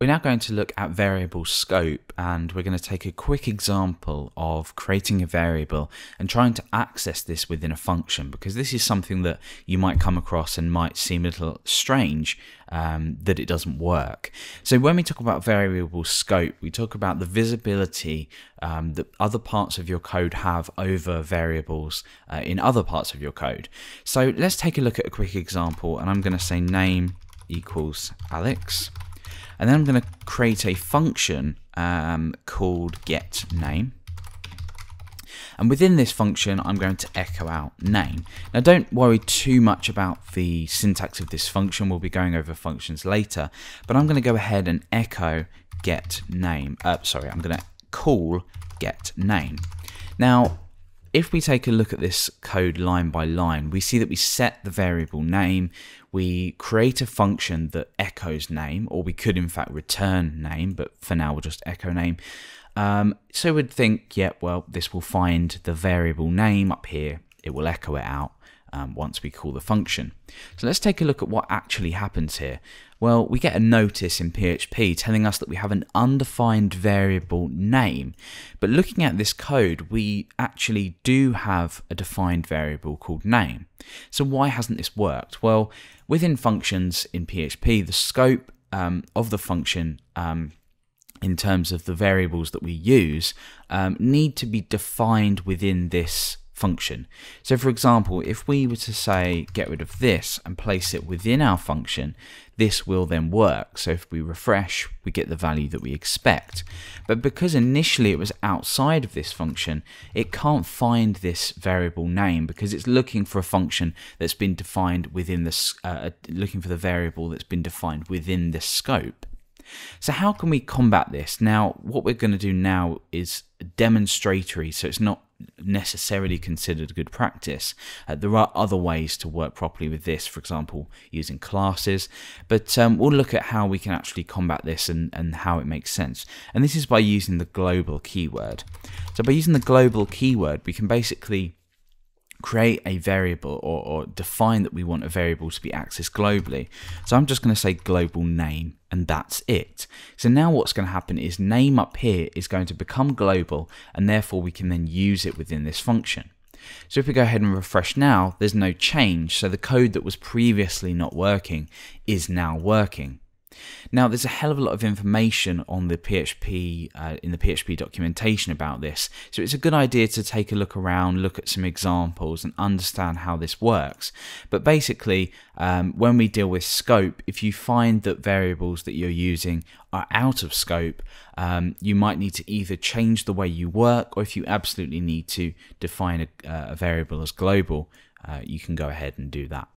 We're now going to look at variable scope and we're going to take a quick example of creating a variable and trying to access this within a function because this is something that you might come across and might seem a little strange um, that it doesn't work. So when we talk about variable scope, we talk about the visibility um, that other parts of your code have over variables uh, in other parts of your code. So let's take a look at a quick example and I'm going to say name equals Alex and then I'm going to create a function um, called get name. And within this function, I'm going to echo out name. Now, don't worry too much about the syntax of this function. We'll be going over functions later. But I'm going to go ahead and echo get name. Uh, sorry, I'm going to call get name. Now, if we take a look at this code line by line, we see that we set the variable name, we create a function that echoes name, or we could in fact return name, but for now we'll just echo name. Um, so we'd think, yeah, well, this will find the variable name up here, it will echo it out um, once we call the function. So let's take a look at what actually happens here. Well, we get a notice in PHP telling us that we have an undefined variable name. But looking at this code, we actually do have a defined variable called name. So why hasn't this worked? Well, within functions in PHP, the scope um, of the function um, in terms of the variables that we use um, need to be defined within this function. So for example, if we were to say get rid of this and place it within our function, this will then work. So if we refresh, we get the value that we expect. But because initially it was outside of this function, it can't find this variable name because it's looking for a function that's been defined within the, uh, looking for the variable that's been defined within the scope. So how can we combat this? Now, what we're going to do now is demonstratory, so it's not necessarily considered good practice. Uh, there are other ways to work properly with this, for example, using classes, but um, we'll look at how we can actually combat this and, and how it makes sense. And this is by using the global keyword. So by using the global keyword, we can basically create a variable or, or, define that we want a variable to be accessed globally. So I'm just going to say global name and that's it. So now what's going to happen is name up here is going to become global and therefore we can then use it within this function. So if we go ahead and refresh now, there's no change. So the code that was previously not working is now working. Now, there's a hell of a lot of information on the PHP uh, in the PHP documentation about this, so it's a good idea to take a look around, look at some examples, and understand how this works. But basically, um, when we deal with scope, if you find that variables that you're using are out of scope, um, you might need to either change the way you work, or if you absolutely need to define a, uh, a variable as global, uh, you can go ahead and do that.